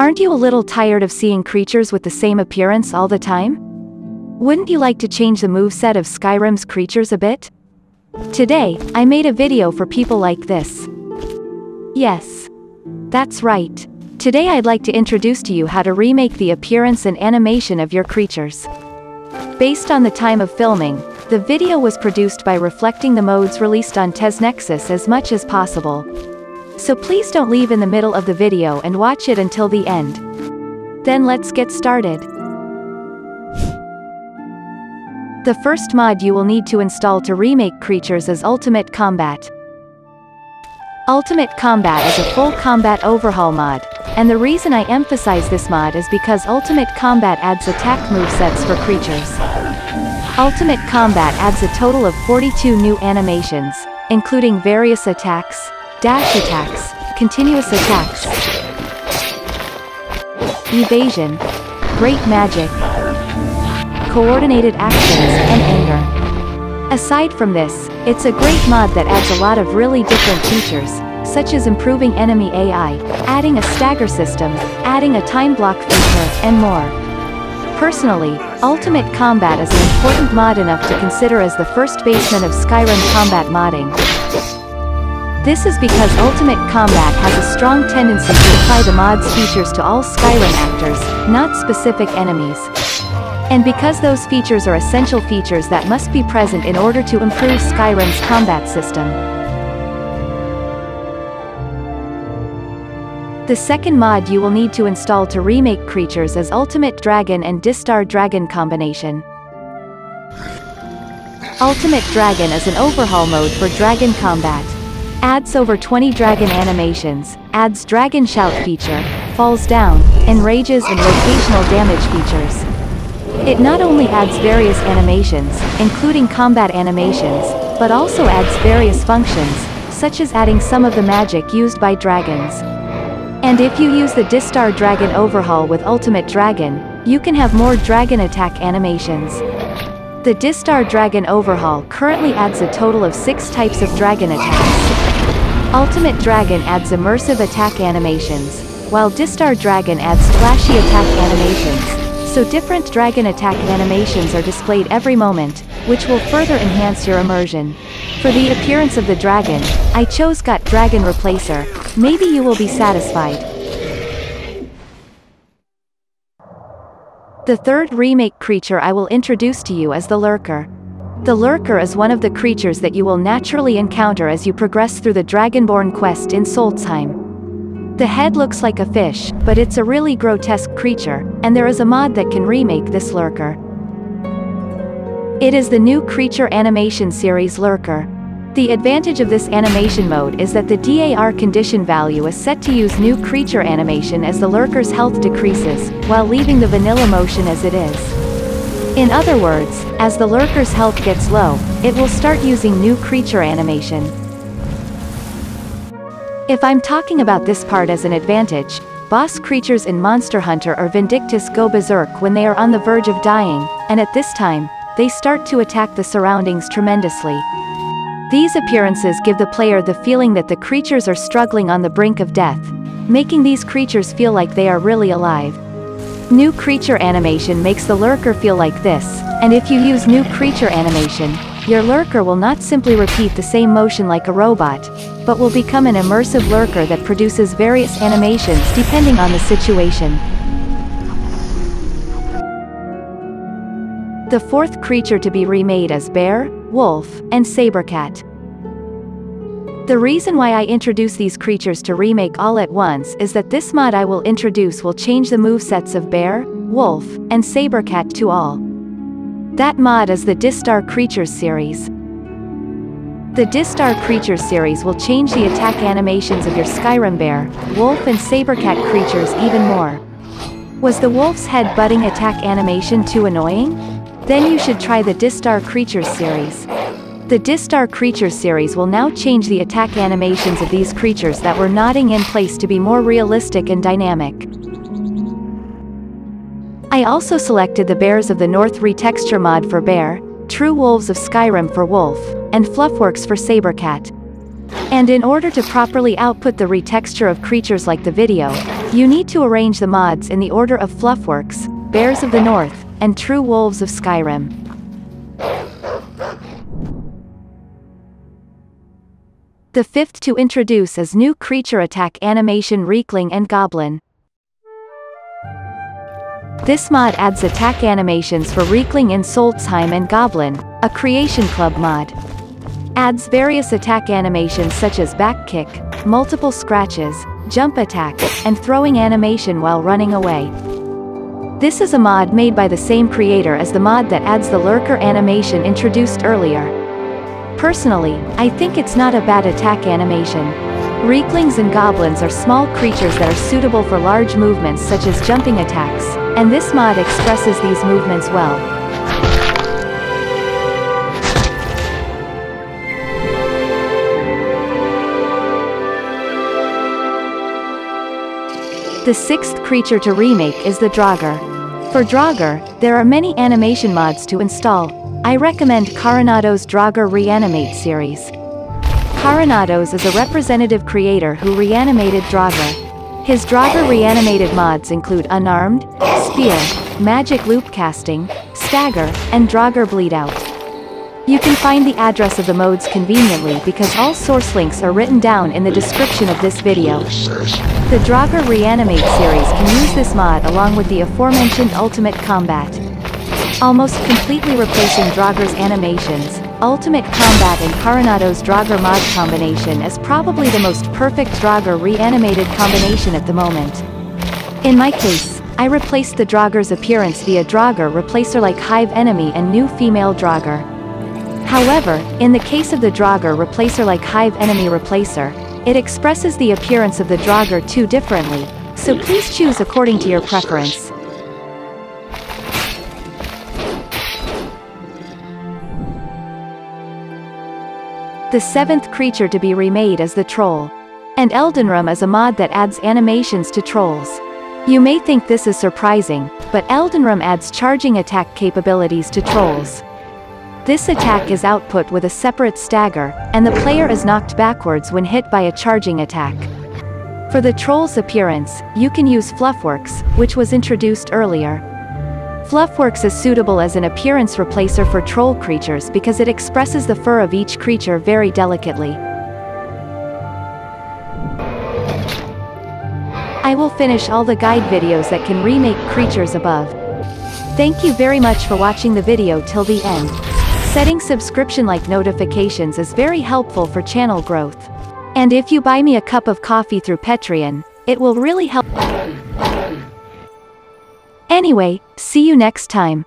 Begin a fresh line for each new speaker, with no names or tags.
Aren't you a little tired of seeing creatures with the same appearance all the time? Wouldn't you like to change the moveset of Skyrim's creatures a bit? Today, I made a video for people like this. Yes. That's right. Today I'd like to introduce to you how to remake the appearance and animation of your creatures. Based on the time of filming, the video was produced by reflecting the modes released on TesNexus as much as possible. So please don't leave in the middle of the video and watch it until the end. Then let's get started. The first mod you will need to install to remake creatures is Ultimate Combat. Ultimate Combat is a full combat overhaul mod, and the reason I emphasize this mod is because Ultimate Combat adds attack movesets for creatures. Ultimate Combat adds a total of 42 new animations, including various attacks, dash attacks, continuous attacks, evasion, great magic, coordinated actions, and anger. Aside from this, it's a great mod that adds a lot of really different features, such as improving enemy AI, adding a stagger system, adding a time block feature, and more. Personally, Ultimate Combat is an important mod enough to consider as the first basement of Skyrim combat modding. This is because Ultimate Combat has a strong tendency to apply the mod's features to all Skyrim actors, not specific enemies. And because those features are essential features that must be present in order to improve Skyrim's combat system. The second mod you will need to install to remake creatures is Ultimate Dragon and Distar Dragon combination. Ultimate Dragon is an overhaul mode for dragon combat. Adds over 20 dragon animations, adds dragon shout feature, falls down, enrages and rotational damage features. It not only adds various animations, including combat animations, but also adds various functions, such as adding some of the magic used by dragons. And if you use the Distar Dragon overhaul with Ultimate Dragon, you can have more dragon attack animations. The Distar Dragon overhaul currently adds a total of 6 types of dragon attacks. Ultimate Dragon adds immersive attack animations, while Distar Dragon adds flashy attack animations, so different dragon attack animations are displayed every moment, which will further enhance your immersion. For the appearance of the dragon, I chose Got Dragon Replacer, maybe you will be satisfied. The third remake creature I will introduce to you is the Lurker. The Lurker is one of the creatures that you will naturally encounter as you progress through the Dragonborn quest in Solstheim. The head looks like a fish, but it's a really grotesque creature, and there is a mod that can remake this Lurker. It is the new creature animation series Lurker. The advantage of this animation mode is that the DAR condition value is set to use new creature animation as the Lurker's health decreases, while leaving the vanilla motion as it is. In other words, as the lurker's health gets low, it will start using new creature animation. If I'm talking about this part as an advantage, boss creatures in Monster Hunter or Vindictus go berserk when they are on the verge of dying, and at this time, they start to attack the surroundings tremendously. These appearances give the player the feeling that the creatures are struggling on the brink of death, making these creatures feel like they are really alive. New creature animation makes the lurker feel like this, and if you use new creature animation, your lurker will not simply repeat the same motion like a robot, but will become an immersive lurker that produces various animations depending on the situation. The fourth creature to be remade is bear, wolf, and sabercat. The reason why I introduce these creatures to remake all at once is that this mod I will introduce will change the movesets of Bear, Wolf, and Sabercat to all. That mod is the Distar Creatures series. The Distar Creatures series will change the attack animations of your Skyrim Bear, Wolf and Sabercat creatures even more. Was the wolf's head butting attack animation too annoying? Then you should try the Distar Creatures series. The Distar Creatures series will now change the attack animations of these creatures that were nodding in place to be more realistic and dynamic. I also selected the Bears of the North retexture mod for Bear, True Wolves of Skyrim for Wolf, and Fluffworks for Sabercat. And in order to properly output the retexture of creatures like the video, you need to arrange the mods in the order of Fluffworks, Bears of the North, and True Wolves of Skyrim. The fifth to introduce is new creature attack animation Riekling and Goblin. This mod adds attack animations for Riekling in Solstheim and Goblin, a Creation Club mod. Adds various attack animations such as back kick, multiple scratches, jump attack, and throwing animation while running away. This is a mod made by the same creator as the mod that adds the lurker animation introduced earlier. Personally, I think it's not a bad attack animation. Rieklings and goblins are small creatures that are suitable for large movements such as jumping attacks, and this mod expresses these movements well. The sixth creature to remake is the Draugr. For Draugr, there are many animation mods to install, I recommend Carenado's Draugr Reanimate series. Carenados is a representative creator who reanimated Draugr. His Draugr reanimated mods include Unarmed, Spear, Magic Loop Casting, Stagger, and Draugr Bleed Out. You can find the address of the modes conveniently because all source links are written down in the description of this video. The Draugr Reanimate series can use this mod along with the aforementioned Ultimate Combat almost completely replacing Draugr's animations, Ultimate Combat and Carenado's Draugr mod combination is probably the most perfect Draugr reanimated combination at the moment. In my case, I replaced the Draugr's appearance via Draugr replacer like Hive Enemy and new female Draugr. However, in the case of the Draugr replacer like Hive Enemy replacer, it expresses the appearance of the Draugr too differently, so please choose according to your preference. The seventh creature to be remade is the Troll. And Elden Rim is a mod that adds animations to trolls. You may think this is surprising, but Elden Rim adds charging attack capabilities to trolls. This attack is output with a separate stagger, and the player is knocked backwards when hit by a charging attack. For the troll's appearance, you can use Fluffworks, which was introduced earlier. Fluffworks is suitable as an appearance replacer for troll creatures because it expresses the fur of each creature very delicately. I will finish all the guide videos that can remake creatures above. Thank you very much for watching the video till the end. Setting subscription-like notifications is very helpful for channel growth. And if you buy me a cup of coffee through Patreon, it will really help. Anyway, see you next time.